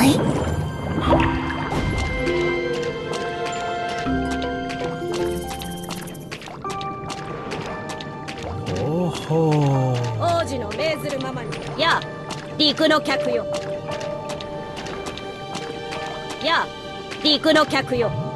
はい？おほ王子の命ずるままに。やあ陸の客よ。やあ陸の客よ。